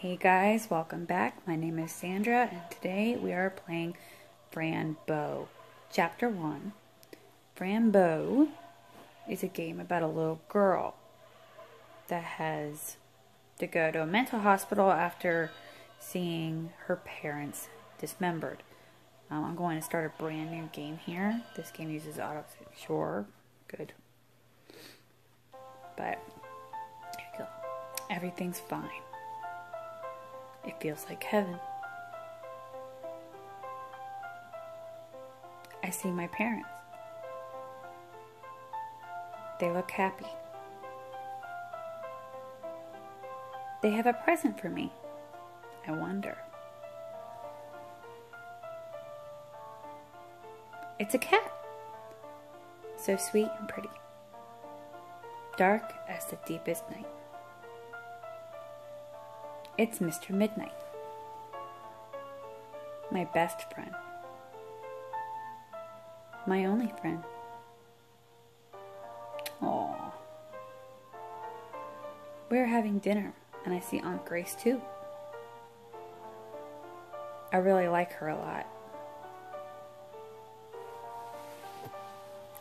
Hey guys, welcome back. My name is Sandra, and today we are playing Fran Bow. Chapter 1 Fran Bow is a game about a little girl that has to go to a mental hospital after seeing her parents dismembered. Um, I'm going to start a brand new game here. This game uses auto sure, good. But. Everything's fine. It feels like heaven. I see my parents. They look happy. They have a present for me. I wonder. It's a cat. So sweet and pretty. Dark as the deepest night. It's Mr. Midnight. My best friend. My only friend. Aww. We're having dinner, and I see Aunt Grace too. I really like her a lot.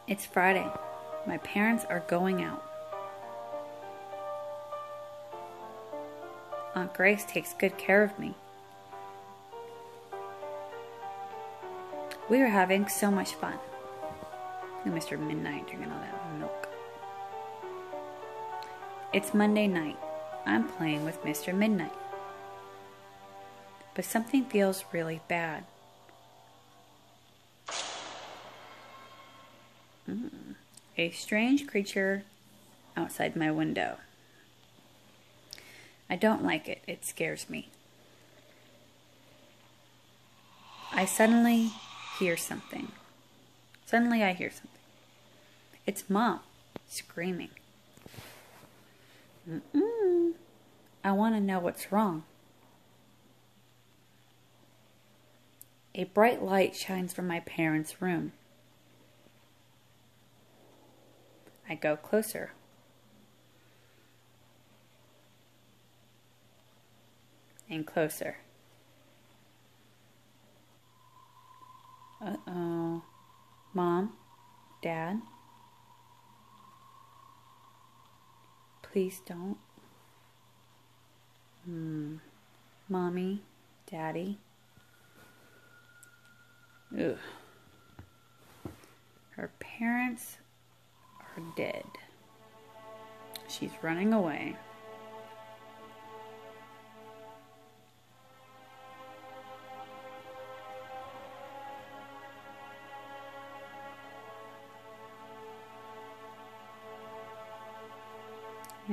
It's Friday. My parents are going out. Aunt Grace takes good care of me. We are having so much fun. Mr. Midnight drinking all that milk. It's Monday night. I'm playing with Mr. Midnight. But something feels really bad. Mm. A strange creature outside my window. I don't like it. It scares me. I suddenly hear something. Suddenly I hear something. It's Mom screaming. Mm-mm. I want to know what's wrong. A bright light shines from my parents' room. I go closer. And closer. Uh oh. Mom? Dad? Please don't. Hmm. Mommy? Daddy? Ugh. Her parents are dead. She's running away.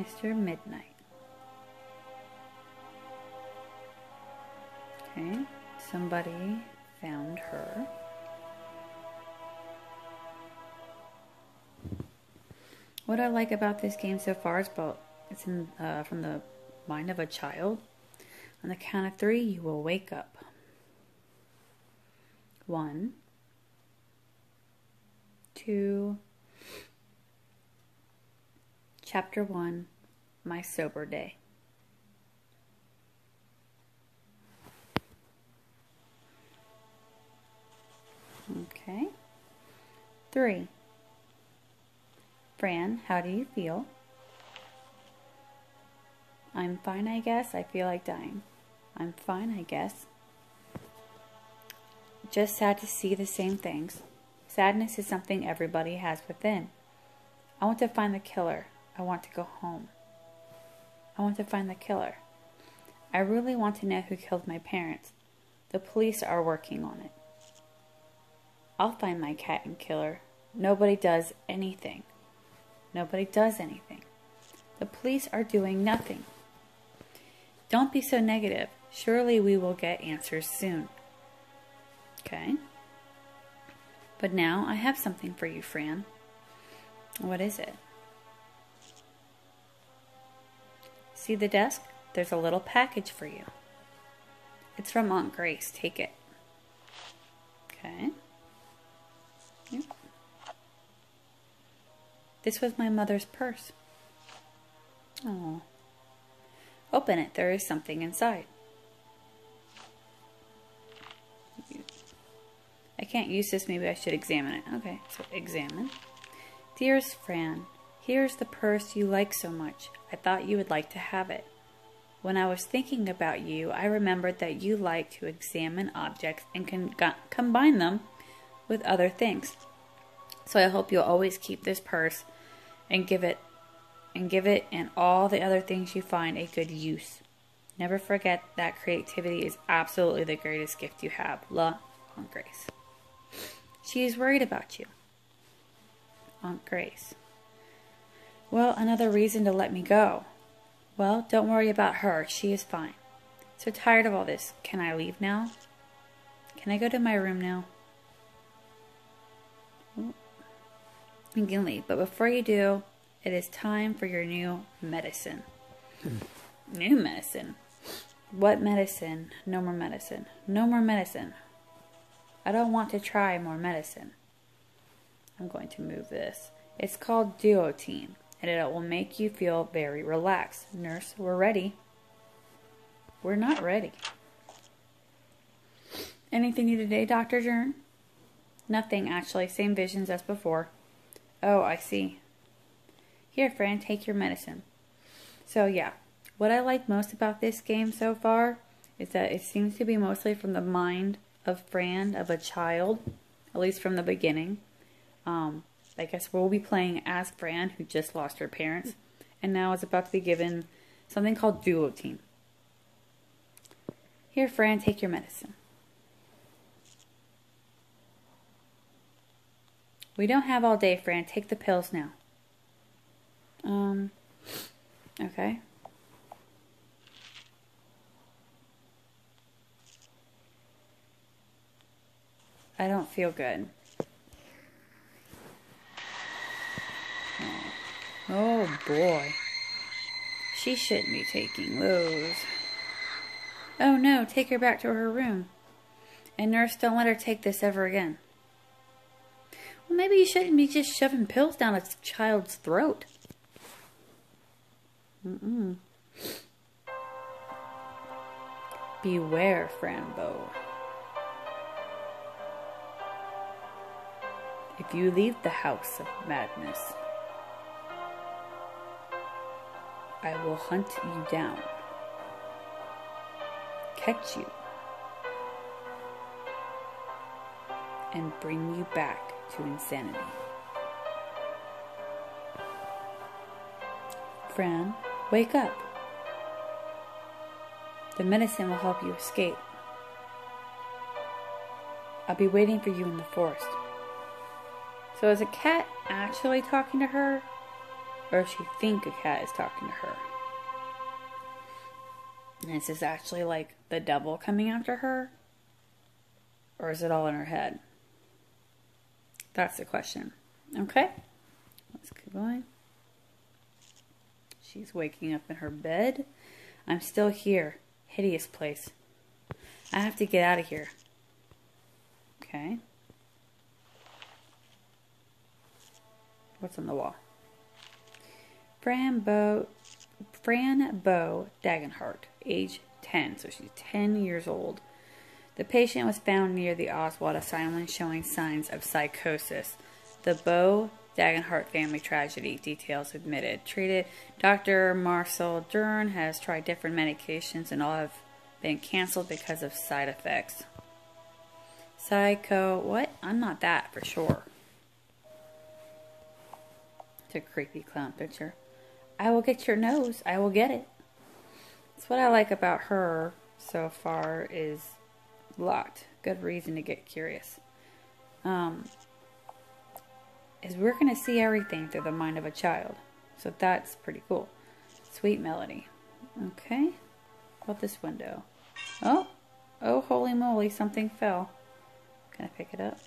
Mr. Midnight. Okay, somebody found her. What I like about this game so far is about it's in uh, from the mind of a child. On the count of three, you will wake up. One, two, Chapter 1 My Sober Day. Okay. 3. Fran, how do you feel? I'm fine, I guess. I feel like dying. I'm fine, I guess. Just sad to see the same things. Sadness is something everybody has within. I want to find the killer. I want to go home. I want to find the killer. I really want to know who killed my parents. The police are working on it. I'll find my cat and killer. Nobody does anything. Nobody does anything. The police are doing nothing. Don't be so negative. Surely we will get answers soon. Okay. But now I have something for you, Fran. What is it? See the desk? There's a little package for you. It's from Aunt Grace. Take it. Okay. Yep. This was my mother's purse. Oh. Open it. There is something inside. I can't use this. Maybe I should examine it. Okay, so examine. Dearest Fran, here's the purse you like so much. I thought you would like to have it. When I was thinking about you, I remembered that you like to examine objects and can combine them with other things. So I hope you'll always keep this purse and give it and give it and all the other things you find a good use. Never forget that creativity is absolutely the greatest gift you have. La Aunt Grace. She is worried about you. Aunt Grace. Well, another reason to let me go. Well, don't worry about her. She is fine. So tired of all this. Can I leave now? Can I go to my room now? You can leave. But before you do, it is time for your new medicine. Hmm. new medicine. What medicine? No more medicine. No more medicine. I don't want to try more medicine. I'm going to move this. It's called Duotine, and it will make you feel very relaxed. Nurse, we're ready. We're not ready. Anything new today, Dr. Deern? Nothing, actually. Same visions as before. Oh, I see. Here, Fran, take your medicine. So, yeah, what I like most about this game so far is that it seems to be mostly from the mind of Fran, of a child, at least from the beginning. Um, I guess we'll be playing as Fran, who just lost her parents, and now is about to be given something called Duotine. Here, Fran, take your medicine. We don't have all day, Fran. Take the pills now. Um, okay. I don't feel good. Oh boy. She shouldn't be taking those. Oh no, take her back to her room. And nurse, don't let her take this ever again. Well, maybe you shouldn't be just shoving pills down a child's throat. Mm-mm. Beware, Fran Bow. If you leave the house of madness, I will hunt you down, catch you, and bring you back to insanity. Fran, Wake up. The medicine will help you escape. I'll be waiting for you in the forest. So is a cat actually talking to her? Or does she think a cat is talking to her? And is this actually like the devil coming after her? Or is it all in her head? That's the question. Okay? Let's keep going. She's waking up in her bed. I'm still here. Hideous place. I have to get out of here. Okay. What's on the wall? Fran Bow, Fran Bow Dagenhart, age 10, so she's 10 years old. The patient was found near the Oswald Asylum showing signs of psychosis. The Bow Dagenhart family tragedy details admitted. Treated Dr. Marcel Deern has tried different medications and all have been canceled because of side effects. Psycho, what? I'm not that for sure. It's a creepy clown picture. I will get your nose. I will get it. That's what I like about her so far is locked. Good reason to get curious. Um, is we're going to see everything through the mind of a child. So that's pretty cool. Sweet melody. Okay. What about this window? Oh, oh, holy moly, something fell. Can I pick it up?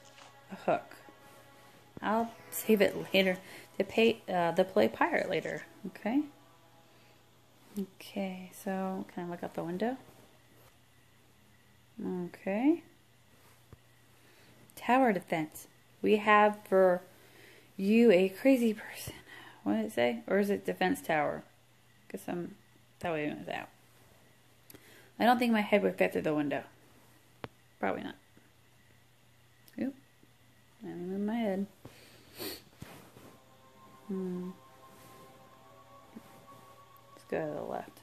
A hook. I'll save it later to pay uh, the play pirate later. Okay. Okay, so can I look out the window? Okay. Tower defense. We have for you a crazy person. What did it say? Or is it defense tower? Because I'm that way it was out. I don't think my head would fit through the window. Probably not. Oop. Let me move my head. Hmm. Let's go to the left.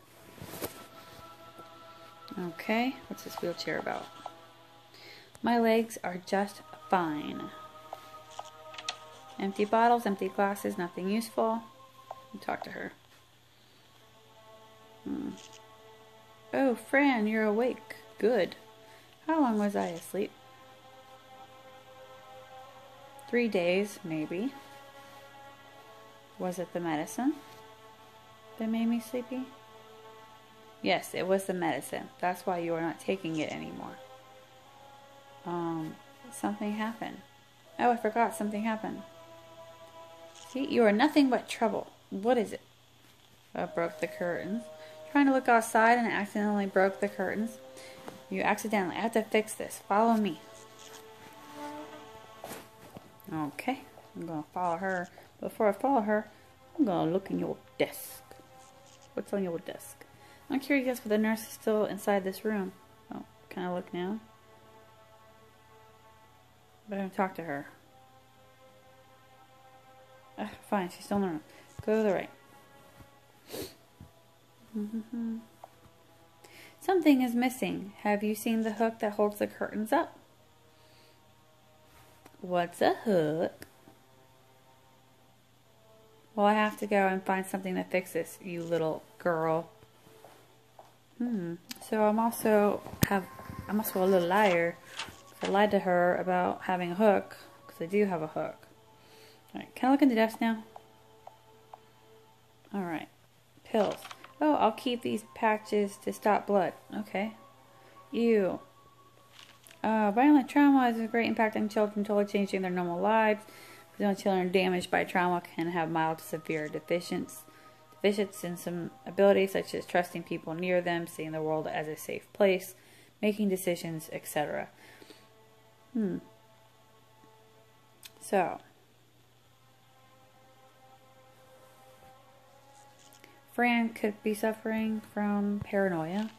Okay, what's this wheelchair about? My legs are just fine. Empty bottles, empty glasses, nothing useful. Talk to her. Hmm. Oh, Fran, you're awake. Good. How long was I asleep? Three days, maybe. Was it the medicine that made me sleepy? Yes, it was the medicine. That's why you are not taking it anymore. Um, something happened. Oh, I forgot something happened. See, you are nothing but trouble. What is it? I broke the curtains. Trying to look outside and accidentally broke the curtains. You accidentally. I have to fix this. Follow me. Okay. I'm to follow her. Before I follow her, I'm to look in your desk. What's on your desk? I'm curious if the nurse is still inside this room. Oh, can I look now? But I don't talk to her. Uh, fine, she's still in the room. Go to the right. Mm-hmm. Something is missing. Have you seen the hook that holds the curtains up? What's a hook? Well, I have to go and find something to fix this, you little girl. Hmm. So I'm also have I'm also a little liar. I lied to her about having a hook because I do have a hook. All right. Can I look in the desk now? All right. Pills. Oh, I'll keep these patches to stop blood. Okay. Ew. Uh, violent trauma has a great impact on children, totally changing their normal lives. Young children damaged by trauma can have mild to severe deficiencies deficits in some abilities such as trusting people near them, seeing the world as a safe place, making decisions, etc. Hmm. So, Fran could be suffering from paranoia.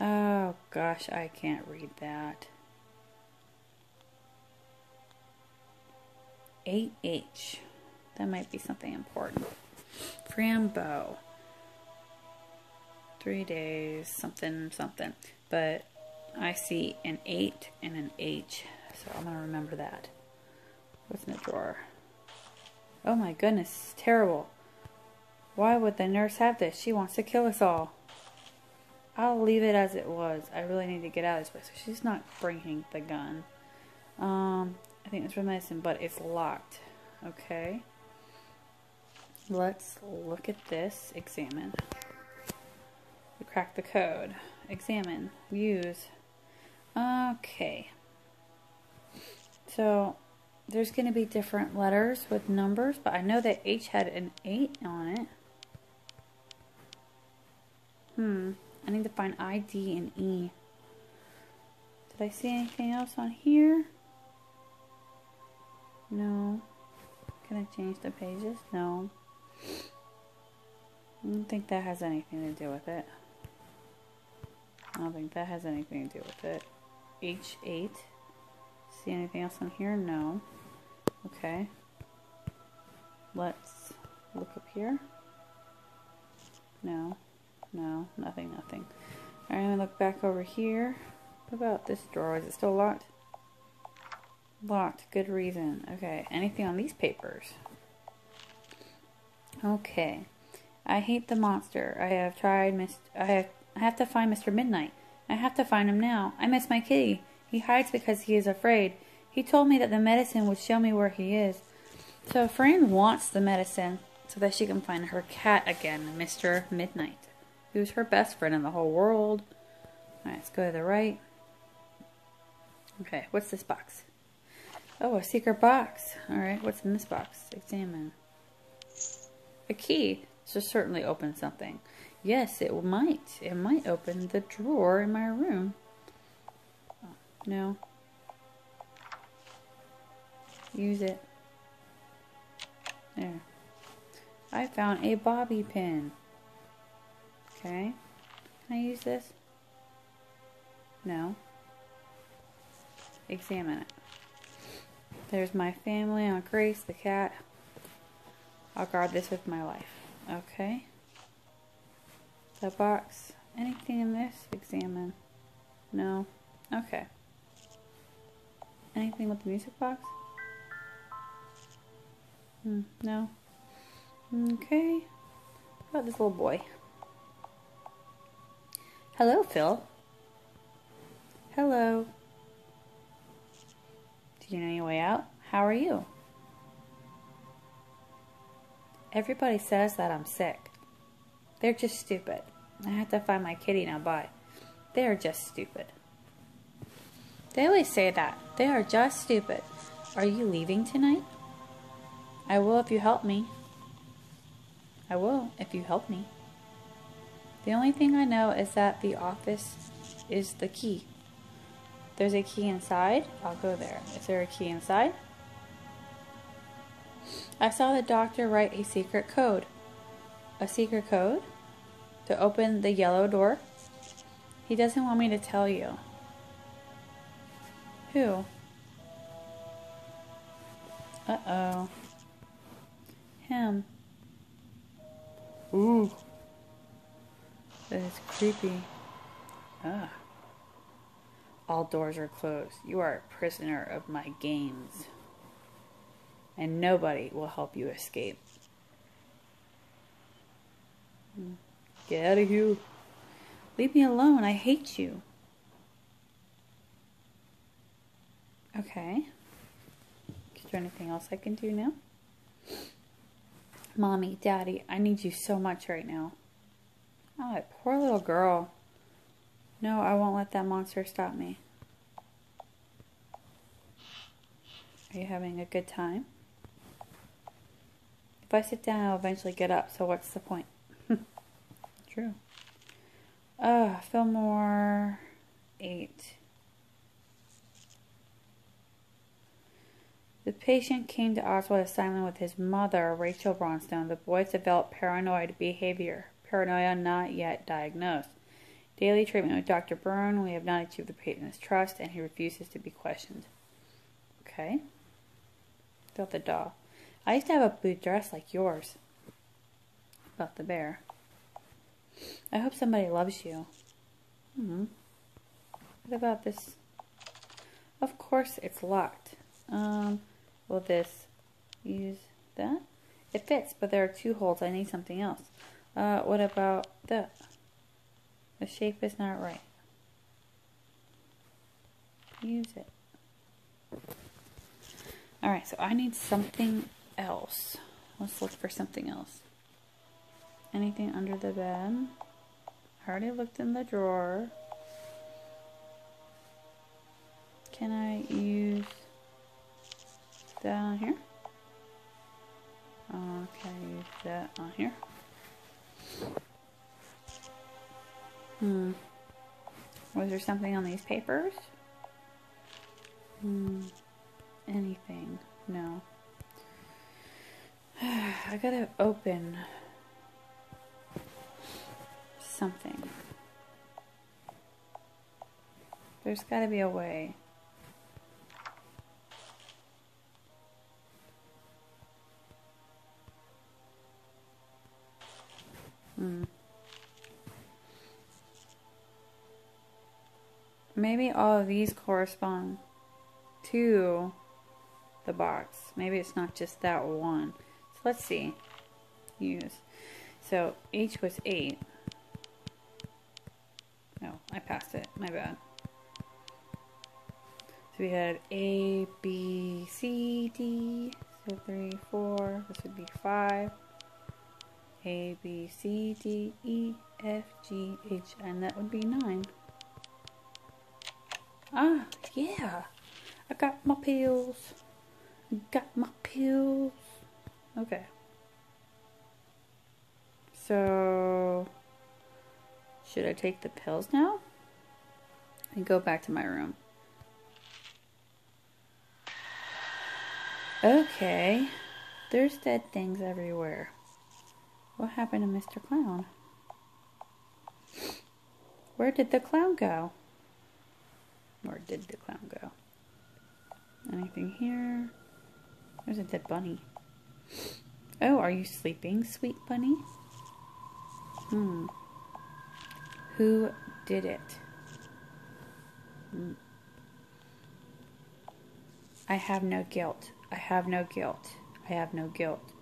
Oh gosh, I can't read that. 8H. That might be something important. Fran Bow. Three days, something, something. But I see an 8 and an H, so I'm going to remember that. What's in the drawer? Oh my goodness, terrible. Why would the nurse have this? She wants to kill us all. I'll leave it as it was. I really need to get out of this place. She's not bringing the gun. Um, I think it's medicine, but it's locked. Okay. Let's look at this. Examine. We crack the code. Examine. Use. Okay. So, there's going to be different letters with numbers, but I know that H had an 8 on it. Hmm. I need to find I, D, and E. Did I see anything else on here? No. Can I change the pages? No. I don't think that has anything to do with it. I don't think that has anything to do with it. H8. See anything else on here? No. Okay. Let's look up here. No. No. Nothing, nothing. Alright, I'm going to look back over here. What about this drawer? Is it still locked? Locked. Good reason. Okay. Anything on these papers? Okay. I hate the monster. I have tried Mr. I have, I have to find Mr. Midnight. I have to find him now. I miss my kitty. He hides because he is afraid. He told me that the medicine would show me where he is. So Fran wants the medicine so that she can find her cat again, Mr. Midnight, who's her best friend in the whole world. Alright, let's go to the right. Okay, what's this box? Oh, a secret box. Alright, what's in this box? Examine. A key. This certainly open something. Yes, it might. It might open the drawer in my room. No. Use it. There. I found a bobby pin. Okay. Can I use this? No. Examine it. There's my family on Grace, the cat. I'll guard this with my life. Okay. The box. Anything in this? Examine. No. Okay. Anything with the music box? Hmm, no. Okay. What about this little boy? Hello, Phil. Hello. You know your way out? How are you? Everybody says that I'm sick. They're just stupid. I have to find my kitty now. Bye. They are just stupid. They always say that. They are just stupid. Are you leaving tonight? I will if you help me. I will if you help me. The only thing I know is that the office is the key. There's a key inside. I'll go there. Is there a key inside? I saw the doctor write a secret code. A secret code? To open the yellow door? He doesn't want me to tell you. Who? Uh oh. Him. Ooh. That is creepy. Ah. All doors are closed. You are a prisoner of my games. And nobody will help you escape. Get out of here. Leave me alone. I hate you. Okay. Is there anything else I can do now? Mommy, Daddy, I need you so much right now. Oh, poor little girl. No, I won't let that monster stop me. Are you having a good time? If I sit down, I'll eventually get up, so what's the point? True. Uh, Fillmore 8. The patient came to Oswald Asylum with his mother, Rachel Bronstone. The boys developed paranoid behavior. Paranoia not yet diagnosed. Daily treatment with Dr. Byrne. We have not achieved the patient's trust, and he refuses to be questioned. Okay. About the doll. I used to have a blue dress like yours. About the bear. I hope somebody loves you. Hmm. What about this? Of course it's locked. Um, will this use that? It fits, but there are two holes. I need something else. Uh, what about that? The shape is not right. Use it. Alright, so I need something else. Let's look for something else. Anything under the bed? I already looked in the drawer. Can I use that on here? I use that on here? Hmm. Was there something on these papers? Hmm. Anything? No. I gotta open something. There's gotta be a way. Hmm. Maybe all of these correspond to the box. Maybe it's not just that one. So let's see. Use. So H was 8. No, I passed it. My bad. So we had A, B, C, D. So 3, 4. This would be 5. A, B, C, D, E, F, G, H, and that would be 9. Ah, yeah. I got my pills. Got my pills. Okay. So, should I take the pills now? And go back to my room. Okay. There's dead things everywhere. What happened to Mr. Clown? Where did the clown go? Where did the clown go? Anything here? There's a dead bunny. Oh, are you sleeping, sweet bunny? Hmm. Who did it? Hmm. I have no guilt. I have no guilt. I have no guilt.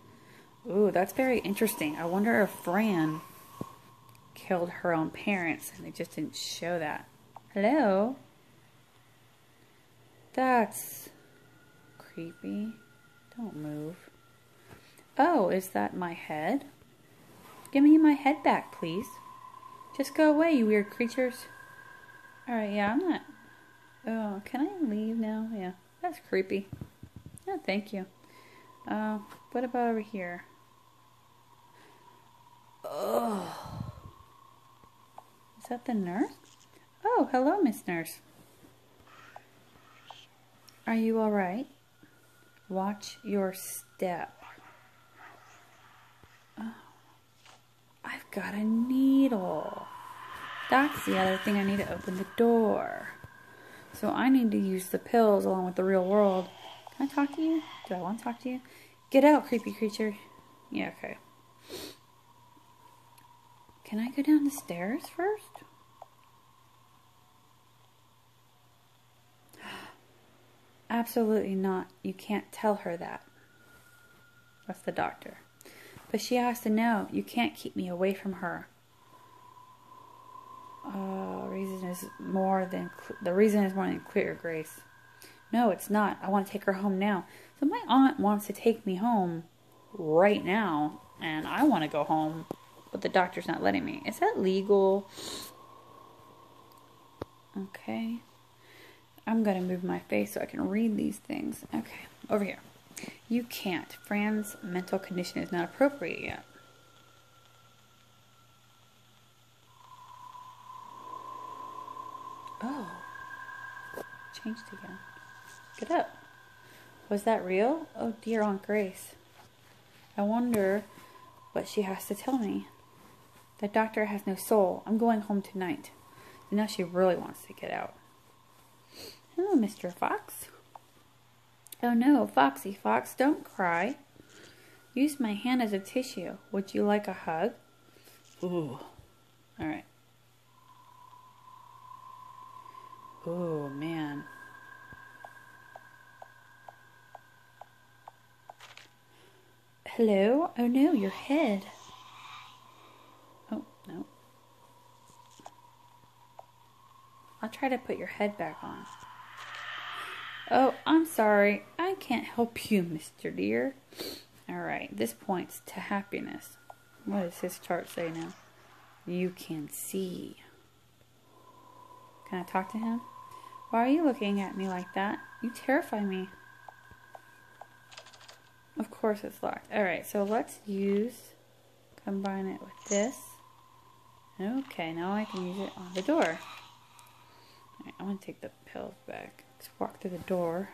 Ooh, that's very interesting. I wonder if Fran killed her own parents and they just didn't show that. Hello? That's creepy. Don't move. Oh, is that my head? Give me my head back, please. Just go away, you weird creatures. Alright, yeah, I'm not... Oh, can I leave now? Yeah, that's creepy. No, thank you. Uh, what about over here? Oh. Is that the nurse? Oh, hello, Miss Nurse. Are you alright? Watch your step. Oh. I've got a needle. That's the other thing I need to open the door. So I need to use the pills along with the real world. Can I talk to you? Do I want to talk to you? Get out, creepy creature. Yeah, okay. Can I go down the stairs first? Absolutely not. You can't tell her that. That's the doctor. But she has to know. You can't keep me away from her. Uh, reason is more than the reason is more than clear, Grace. No, it's not. I want to take her home now. So my aunt wants to take me home right now, and I want to go home, but the doctor's not letting me. Is that legal? Okay. I'm going to move my face so I can read these things. Okay, over here. You can't. Fran's mental condition is not appropriate yet. Oh. Changed again. Get up. Was that real? Oh dear Aunt Grace. I wonder what she has to tell me. The doctor has no soul. I'm going home tonight. And now she really wants to get out. Oh, Hello, Mr. Fox. Oh no, Foxy Fox, don't cry. Use my hand as a tissue. Would you like a hug? Ooh. Alright. Oh, man. Hello? Oh no, your head. Oh, no. I'll try to put your head back on. Oh, I'm sorry. I can't help you, Mr. Dear. Alright, this points to happiness. What does his chart say now? You can see. Can I talk to him? Why are you looking at me like that? You terrify me. Of course it's locked. Alright, so let's use, combine it with this. Okay, now I can use it on the door. I'm to take the pills back. Let's walk through the door.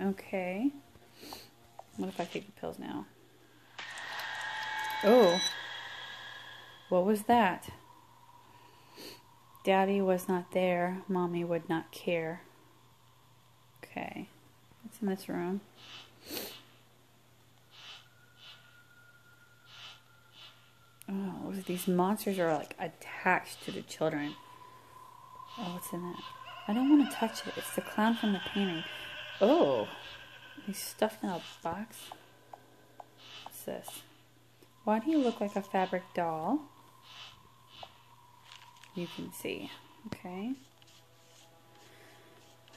Okay. What if I take the pills now? Oh. What was that? Daddy was not there. Mommy would not care. Okay. What's in this room? Oh, these monsters are like attached to the children. Oh, what's in that? I don't want to touch it. It's the clown from the painting. Oh, he's stuffed in a box. What's this? Why do you look like a fabric doll? You can see. Okay.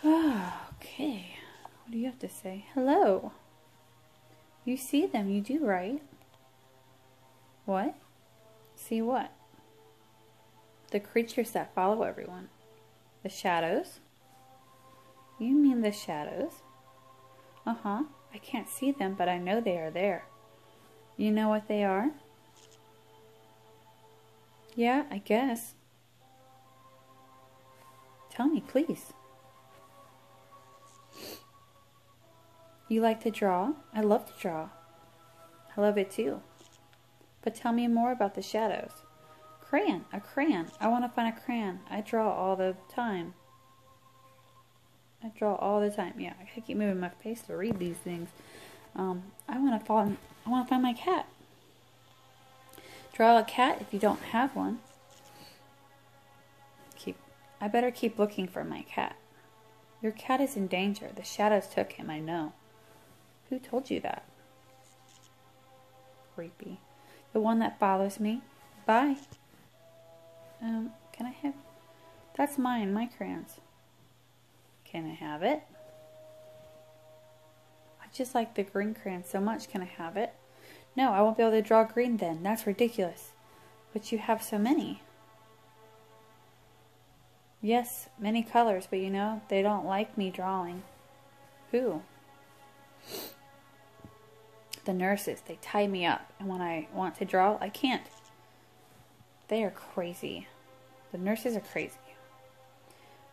Oh, okay. What do you have to say? Hello. You see them, you do, right? What? See what? The creatures that follow everyone. The shadows? You mean the shadows? Uh-huh. I can't see them, but I know they are there. You know what they are? Yeah, I guess. Tell me, please. You like to draw? I love to draw. I love it too. But tell me more about the shadows. Crayon, a crayon. I want to find a crayon. I draw all the time. I draw all the time. Yeah, I keep moving my face to read these things. Um, I want to find. I want to find my cat. Draw a cat if you don't have one. Keep. I better keep looking for my cat. Your cat is in danger. The shadows took him. I know. Who told you that? Creepy. The one that follows me. Bye. Um, can I have... That's mine, my crayons. Can I have it? I just like the green crayon so much. Can I have it? No, I won't be able to draw green then. That's ridiculous. But you have so many. Yes, many colors, but you know, they don't like me drawing. Who? The nurses, they tie me up, and when I want to draw, I can't. They are crazy. The nurses are crazy.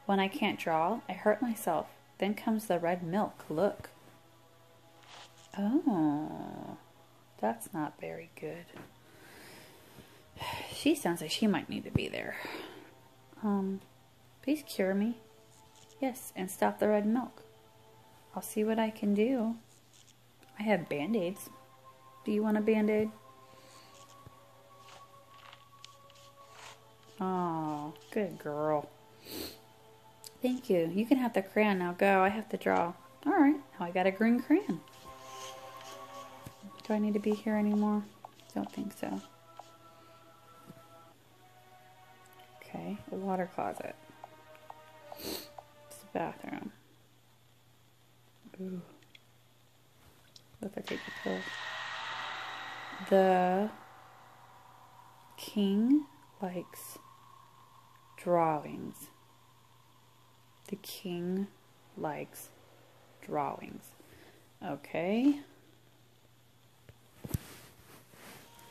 When I can't draw, I hurt myself. Then comes the red milk. Look. Oh, that's not very good. She sounds like she might need to be there. Um, please cure me. Yes, and stop the red milk. I'll see what I can do. I have band-aids. Do you want a band-aid? Oh, good girl. Thank you. You can have the crayon now. Go. I have to draw. All right. Now I got a green crayon. Do I need to be here anymore? Don't think so. Okay. The water closet. It's a bathroom. Ooh. What if I the pill? The king likes drawings. The king likes drawings. Okay.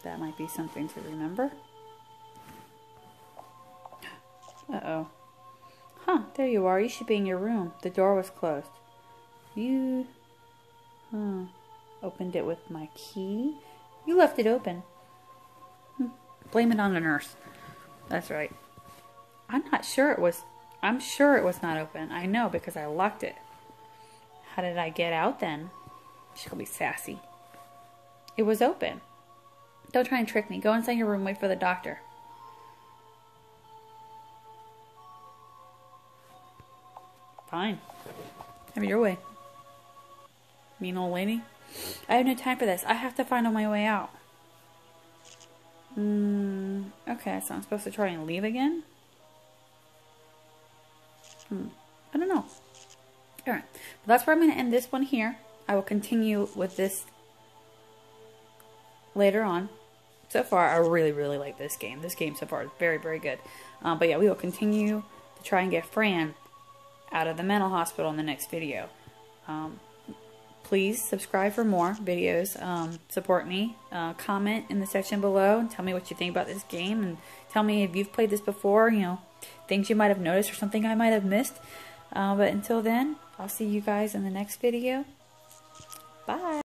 That might be something to remember. Uh-oh. Huh, there you are. You should be in your room. The door was closed. You... Huh. Opened it with my key. You left it open. Hmm. Blame it on the nurse. That's right. I'm not sure it was. I'm sure it was not open. I know because I locked it. How did I get out then? She'll be sassy. It was open. Don't try and trick me. Go inside your room. Wait for the doctor. Fine. Have your way. Mean old lady. I have no time for this. I have to find my way out. Mm, okay, so I'm supposed to try and leave again? Hmm. I don't know. Alright, that's where I'm going to end this one here. I will continue with this later on. So far, I really, really like this game. This game so far is very, very good. Um, but yeah, we will continue to try and get Fran out of the mental hospital in the next video. Um, please subscribe for more videos. Um, support me. Uh, comment in the section below and tell me what you think about this game. And tell me if you've played this before, you know, things you might have noticed or something I might have missed. Uh, but until then, I'll see you guys in the next video. Bye.